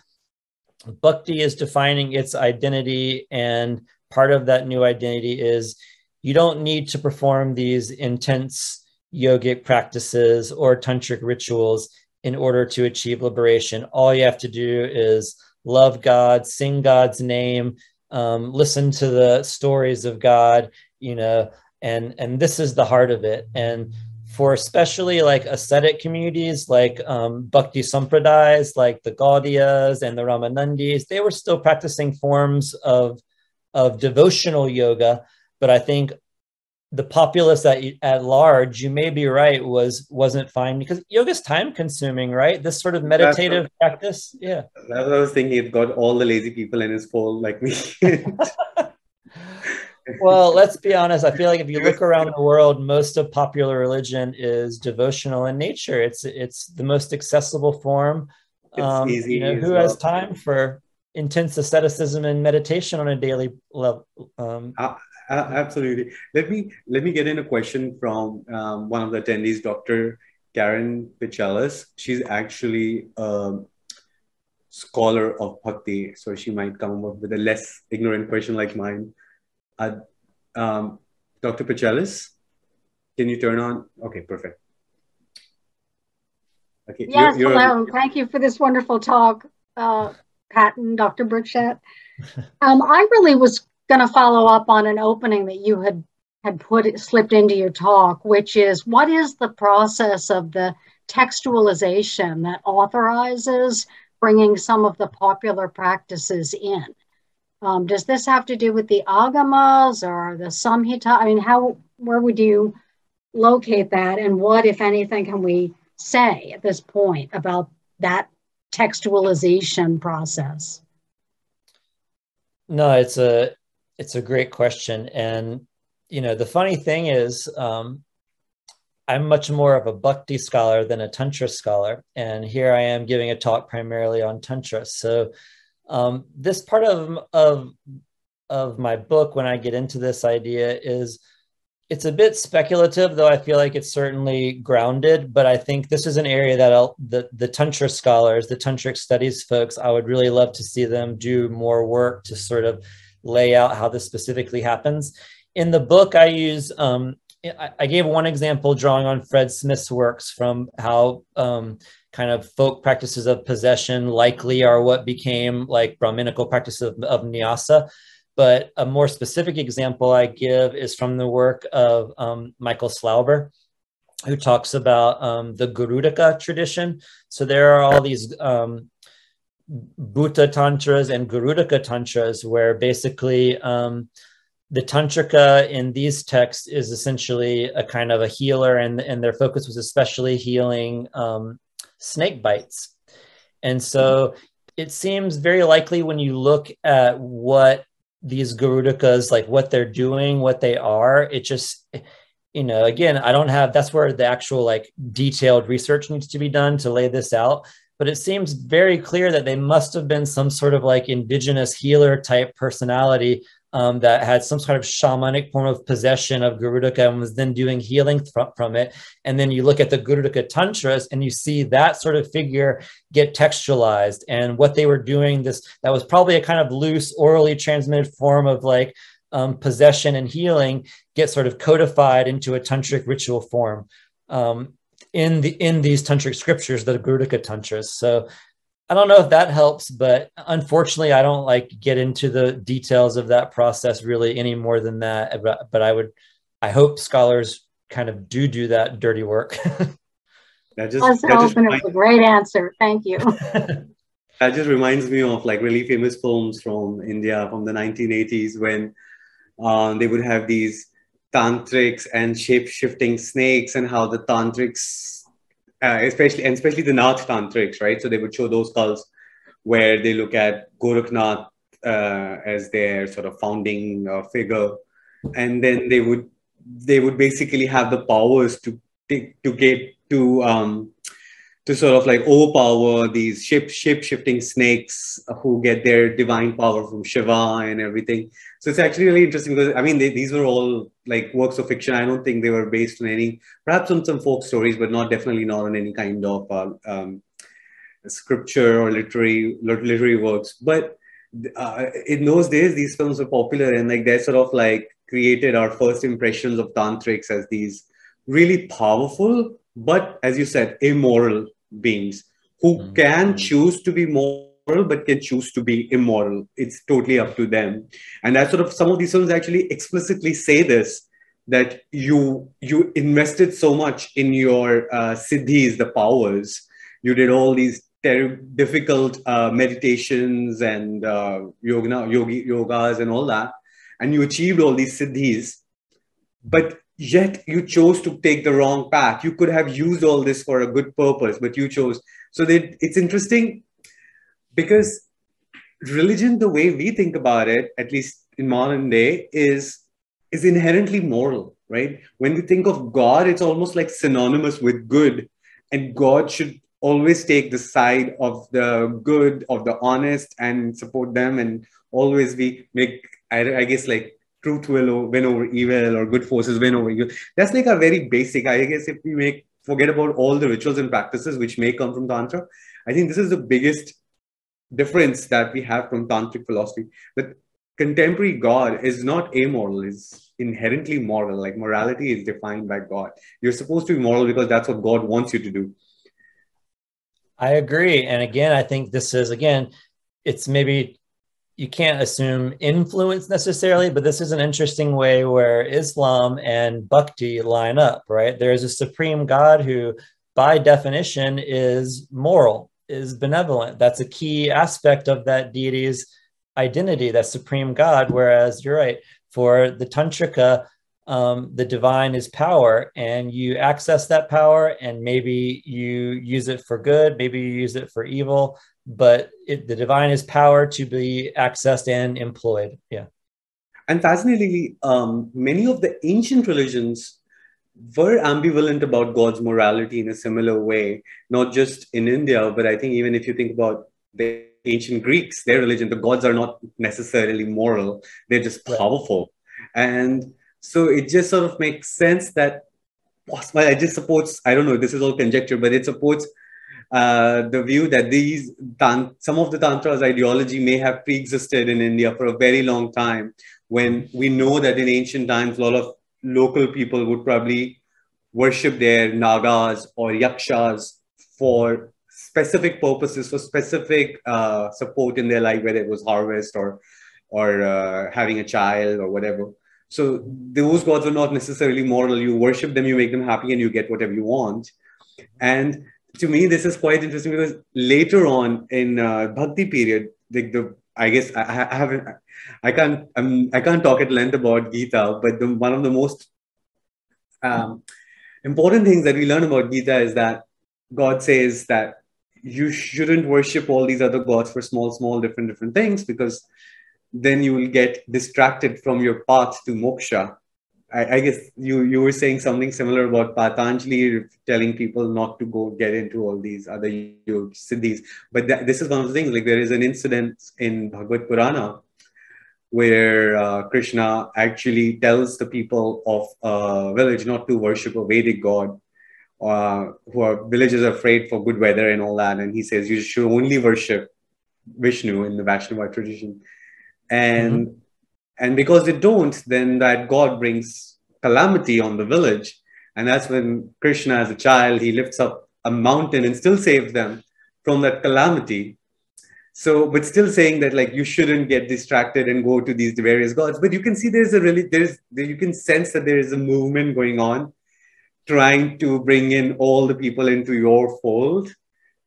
bhakti is defining its identity and part of that new identity is you don't need to perform these intense yogic practices or tantric rituals in order to achieve liberation all you have to do is love God, sing God's name, um, listen to the stories of God, you know, and and this is the heart of it. And for especially like ascetic communities like um, Bhakti Sampradayas, like the Gaudiyas and the Ramanandis, they were still practicing forms of, of devotional yoga. But I think the populace at, at large, you may be right, was wasn't fine because yoga is time consuming, right? This sort of meditative what, practice. Yeah. That's what I was thinking. It got all the lazy people in his fold like me. well, let's be honest. I feel like if you look around the world, most of popular religion is devotional in nature. It's it's the most accessible form. Um, you know, who well. has time for intense asceticism and meditation on a daily level? Um, uh, uh, absolutely. Let me let me get in a question from um, one of the attendees, Dr. Karen Pechilis. She's actually a scholar of bhakti, so she might come up with a less ignorant question like mine. Uh, um, Dr. Pechilis, can you turn on? Okay, perfect. Okay. Yes, you're, you're hello. Thank you for this wonderful talk, uh, Patton, Dr. Burchett. Um, I really was going to follow up on an opening that you had had put slipped into your talk, which is what is the process of the textualization that authorizes bringing some of the popular practices in? Um, does this have to do with the agamas or the samhita? I mean, how where would you locate that, and what, if anything, can we say at this point about that textualization process? No, it's a it's a great question. And, you know, the funny thing is, um, I'm much more of a Bhakti scholar than a Tantra scholar. And here I am giving a talk primarily on Tantra. So, um, this part of, of, of my book, when I get into this idea, is it's a bit speculative, though I feel like it's certainly grounded. But I think this is an area that I'll, the, the Tantra scholars, the Tantric studies folks, I would really love to see them do more work to sort of lay out how this specifically happens. In the book, I use, um, I, gave one example drawing on Fred Smith's works from how um, kind of folk practices of possession likely are what became like Brahminical practices of, of nyasa. But a more specific example I give is from the work of um, Michael Slouber, who talks about um, the Garudika tradition. So there are all these um, Bhuta Tantras and Garudika Tantras, where basically um, the Tantrika in these texts is essentially a kind of a healer, and, and their focus was especially healing um, snake bites. And so it seems very likely when you look at what these Garudikas, like what they're doing, what they are, it just, you know, again, I don't have, that's where the actual like detailed research needs to be done to lay this out but it seems very clear that they must have been some sort of like indigenous healer type personality um, that had some sort of shamanic form of possession of Garudika and was then doing healing th- from it. And then you look at the Garudika Tantras and you see that sort of figure get textualized. And what they were doing, this that was probably a kind of loose, orally transmitted form of like um, possession and healing, get sort of codified into a tantric ritual form. Um, in the in these tantric scriptures, the Garudika tantras. So I don't know if that helps, but unfortunately, I don't like get into the details of that process really any more than that. But, but I would, I hope scholars kind of do do that dirty work. that just, That's that just reminds, a great answer. Thank you. that just reminds me of like really famous films from India from the 1980s when um, they would have these tantrics and shape shifting snakes and how the tantrics, uh, especially and especially the Nath tantrics, right? So they would show those cults where they look at Gorakhnath uh, as their sort of founding uh, figure, and then they would they would basically have the powers to to get to um, to sort of like overpower these shape shape shifting snakes who get their divine power from Shiva and everything. So it's actually really interesting because I mean they, these were all like works of fiction. I don't think they were based on any, perhaps on some folk stories, but not definitely not on any kind of uh, um, scripture or literary literary works. But uh, in those days, these films were popular and like they're sort of like created our first impressions of tantrics as these really powerful but as you said, immoral beings who mm-hmm. can choose to be moral but can choose to be immoral. It's totally up to them. And that sort of some of these films actually explicitly say this that you you invested so much in your uh, siddhis, the powers. You did all these ter- difficult uh, meditations and uh, yoga, yogi, yogas and all that, and you achieved all these siddhis. But yet you chose to take the wrong path. You could have used all this for a good purpose but you chose. So that it's interesting because religion the way we think about it at least in modern day is is inherently moral right? When we think of god it's almost like synonymous with good and god should always take the side of the good of the honest and support them and always be make I, I guess like truth will win over evil or good forces win over evil. That's like a very basic. I guess if we make forget about all the rituals and practices which may come from Tantra, I think this is the biggest difference that we have from Tantric philosophy. That contemporary God is not amoral, is inherently moral. Like morality is defined by God. You're supposed to be moral because that's what God wants you to do. I agree. And again, I think this is again, it's maybe you can't assume influence necessarily, but this is an interesting way where Islam and Bhakti line up, right? There is a supreme God who, by definition, is moral, is benevolent. That's a key aspect of that deity's identity, that supreme God. Whereas you're right, for the Tantrika, um, the divine is power, and you access that power, and maybe you use it for good, maybe you use it for evil but it, the divine is power to be accessed and employed. Yeah. And fascinatingly, um, many of the ancient religions were ambivalent about God's morality in a similar way, not just in India, but I think even if you think about the ancient Greeks, their religion, the gods are not necessarily moral, they're just powerful. And so it just sort of makes sense that, well, it just supports, I don't know, this is all conjecture, but it supports uh, the view that these some of the tantra's ideology may have pre-existed in India for a very long time. When we know that in ancient times, a lot of local people would probably worship their nagas or yakshas for specific purposes, for specific uh, support in their life, whether it was harvest or or uh, having a child or whatever. So those gods are not necessarily moral. You worship them, you make them happy, and you get whatever you want. And to me, this is quite interesting because later on in uh, Bhakti period, like the I guess I, I haven't I can't I'm, I can't talk at length about Gita, but the, one of the most um, important things that we learn about Gita is that God says that you shouldn't worship all these other gods for small, small, different, different things because then you will get distracted from your path to moksha I, I, guess you you were saying something similar about Patanjali telling people not to go get into all these other yog siddhis. But th- this is one of the things. Like there is an incident in Bhagavad Purana where uh, Krishna actually tells the people of a village not to worship a Vedic god, uh, who are villagers afraid for good weather and all that. And he says you should only worship Vishnu in the Vaishnava tradition. And mm-hmm and because they don't, then that God brings calamity on the village. And that's when Krishna, as a child, he lifts up a mountain and still saves them from that calamity. So, but still saying that like you shouldn't get distracted and go to these various gods. But you can see there's a really there's you can sense that there is a movement going on, trying to bring in all the people into your fold,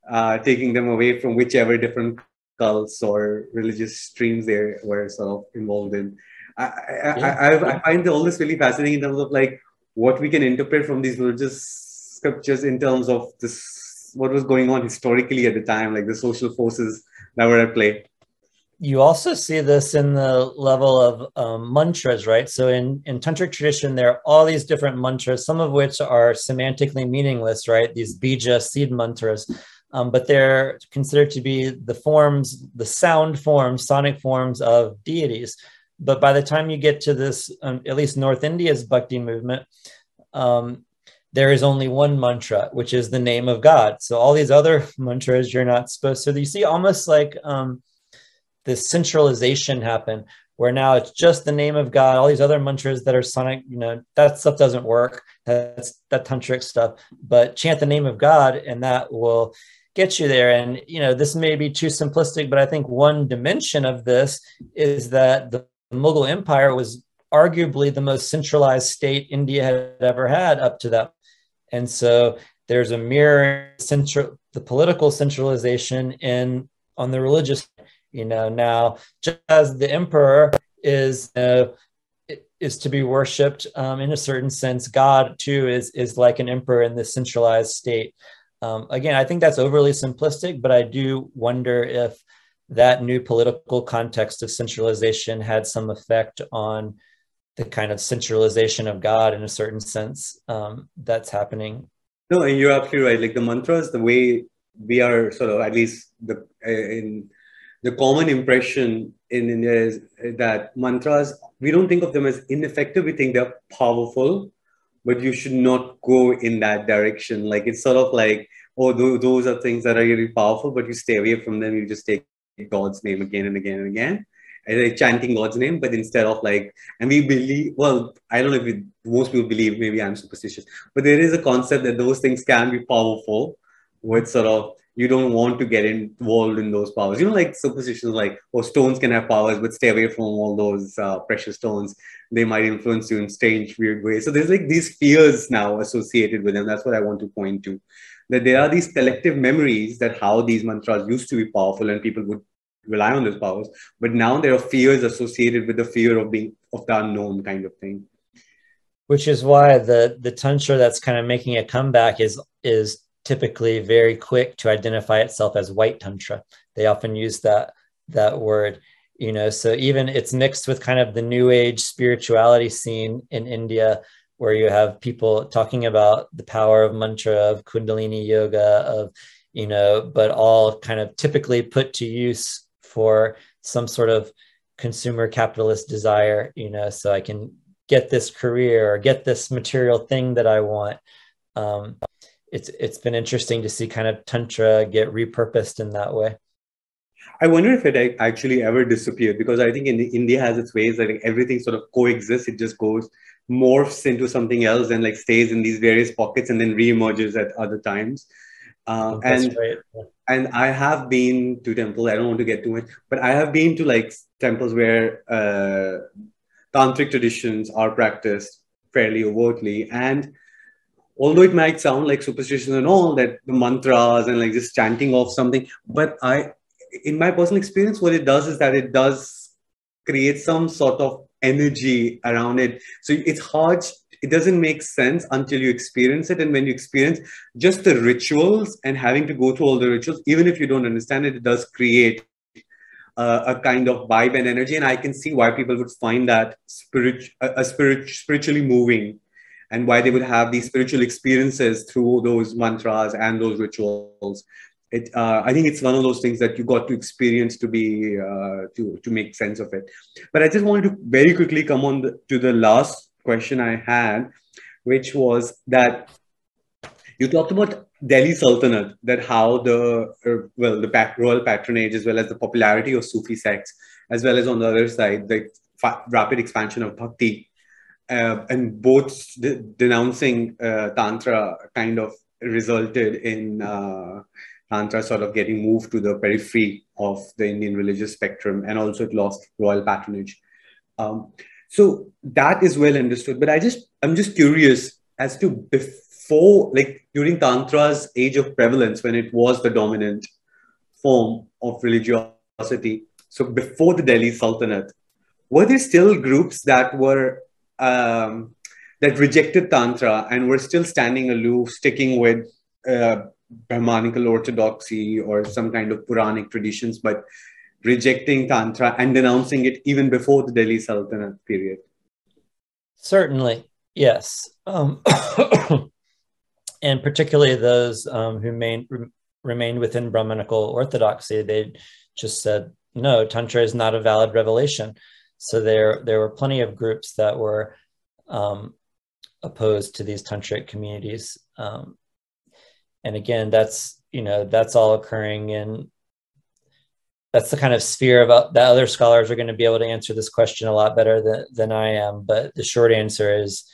uh, taking them away from whichever different cults or religious streams they were sort of involved in. I, I, I, I, find all this really fascinating in terms of like what we can interpret from these religious scriptures in terms of this, what was going on historically at the time, like the social forces that were at play. You also see this in the level of um, mantras, right? So in, in tantric tradition, there are all these different mantras, some of which are semantically meaningless, right? These bija seed mantras um, but they're considered to be the forms, the sound forms, sonic forms of deities. But by the time you get to this, um, at least North India's Bhakti movement, um, there is only one mantra, which is the name of God. So all these other mantras you're not supposed to. You see almost like um, this centralization happen where now it's just the name of God. All these other mantras that are sonic, you know, that stuff doesn't work. That's that tantric stuff. But chant the name of God, and that will get you there. And, you know, this may be too simplistic, but I think one dimension of this is that the Mughal Empire was arguably the most centralized state India had ever had up to that. And so there's a mirror central, the political centralization in on the religious, you know, now just as the emperor is, uh, is to be worshipped um, in a certain sense. God too is is like an emperor in this centralized state. Um, again, I think that's overly simplistic, but I do wonder if that new political context of centralization had some effect on the kind of centralization of God in a certain sense um, that's happening. No, and you're absolutely right. Like the mantras, the way we are sort of, at least the in the common impression in India is that mantras, we don't think of them as ineffective. We think they're powerful but you should not go in that direction. Like it's sort of like, oh, those are things that are really powerful, but you stay away from them. You just take God's name again and again and again, and like chanting God's name. But instead of like, and we believe, well, I don't know if we, most people believe, maybe I'm superstitious, but there is a concept that those things can be powerful with sort of you don't want to get involved in those powers. You know, like superstitions, like oh, stones can have powers, but stay away from all those uh, precious stones. They might influence you in strange, weird ways. So there's like these fears now associated with them. That's what I want to point to. That there are these collective memories that how these mantras used to be powerful and people would rely on those powers, but now there are fears associated with the fear of being of the unknown kind of thing. Which is why the the tantra that's kind of making a comeback is is typically very quick to identify itself as white tantra. They often use that that word, you know. So even it's mixed with kind of the new age spirituality scene in India, where you have people talking about the power of mantra, of Kundalini yoga, of you know, but all kind of typically put to use for some sort of consumer capitalist desire, you know, so I can get this career or get this material thing that I want. Um, it's it's been interesting to see kind of tantra get repurposed in that way. I wonder if it actually ever disappeared because I think in India has its ways that everything sort of coexists. It just goes morphs into something else and like stays in these various pockets and then reemerges at other times. Uh, and right. and I have been to temple. I don't want to get too much, but I have been to like temples where uh, tantric traditions are practiced fairly overtly, and although it might sound like superstition and all that the mantras and like just chanting off something but i in my personal experience what it does is that it does create some sort of energy around it. So it's hard it doesn't make sense until you experience it. And when you experience just the rituals and having to go through all the rituals even if you don't understand it it does create uh, a kind of vibe and energy. And i can see why people would find that spirit a, a spirit spiritually moving and why they would have these spiritual experiences through those mantras and those rituals. It, uh, I think it's one of those things that you got to experience to be uh, to to make sense of it. But I just wanted to very quickly come on the, to the last question I had, which was that you talked about Delhi Sultanate, that how the uh, well the royal patronage as well as the popularity of Sufi sects, as well as on the other side the fa- rapid expansion of bhakti uh, and both de- denouncing uh, tantra kind of resulted in uh, tantra sort of getting moved to the periphery of the Indian religious spectrum, and also it lost royal patronage. Um, so that is well understood. But I just I'm just curious as to before, like during tantra's age of prevalence, when it was the dominant form of religiosity. So before the Delhi Sultanate, were there still groups that were um, that rejected tantra and were still standing aloof, sticking with uh, Brahmanical orthodoxy or some kind of Puranic traditions, but rejecting tantra and denouncing it even before the Delhi Sultanate period? Certainly, yes. Um, and particularly those um, who main, re- remained within Brahmanical orthodoxy, they just said, no, Tantra is not a valid revelation. So there, there were plenty of groups that were um, opposed to these tantric communities. Um, and again, that's you know that's all occurring in that's the kind of sphere of uh, that other scholars are going to be able to answer this question a lot better than, than I am. But the short answer is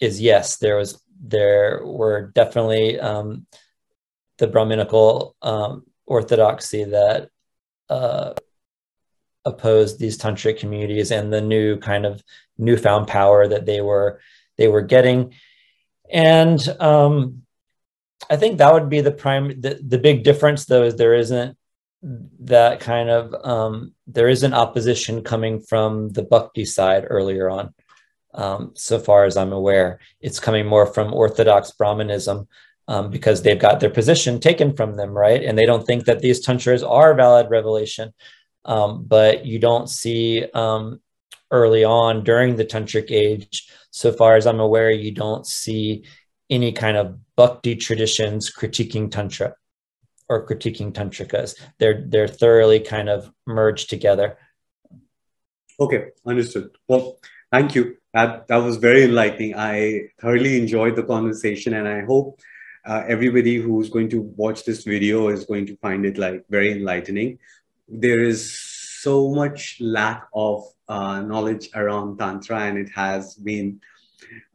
is yes. There was there were definitely um, the Brahminical um, orthodoxy that uh, opposed these tantric communities and the new kind of newfound power that they were they were getting. And um, i think that would be the prime the, the big difference though is there isn't that kind of um, there isn't opposition coming from the bhakti side earlier on um, so far as i'm aware. It's coming more from orthodox brahmanism um, because they've got their position taken from them right? And they don't think that these tantras are valid revelation um, but you don't see um, early on during the tantric age so far as i'm aware you don't see any kind of bhakti traditions critiquing tantra or critiquing tantrikas. They're they're thoroughly kind of merged together. Okay understood. Well thank you. That that was very enlightening. I thoroughly enjoyed the conversation and i hope uh, everybody who's going to watch this video is going to find it like very enlightening there is so much lack of uh, knowledge around tantra and it has been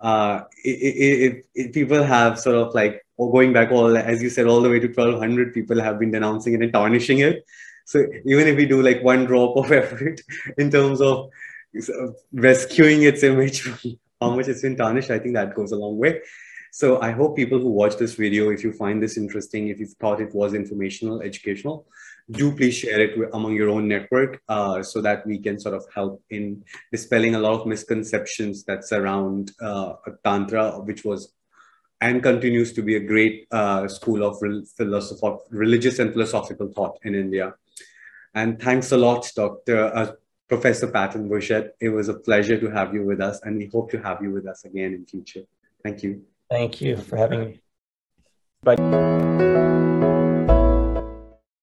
uh, if, if people have sort of like going back all as you said all the way to 1200 people have been denouncing it and tarnishing it. So even if we do like one drop of effort in terms of rescuing its image how much it's been tarnished i think that goes a long way. So i hope people who watch this video if you find this interesting if you thought it was informational educational do please share it among your own network uh, so that we can sort of help in dispelling a lot of misconceptions that surround uh, Tantra, which was and continues to be a great uh, school of philosoph- religious and philosophical thought in India. And thanks a lot, Dr. Uh, Professor Patton Burchett. It was a pleasure to have you with us, and we hope to have you with us again in future. Thank you. Thank you for having me. Bye.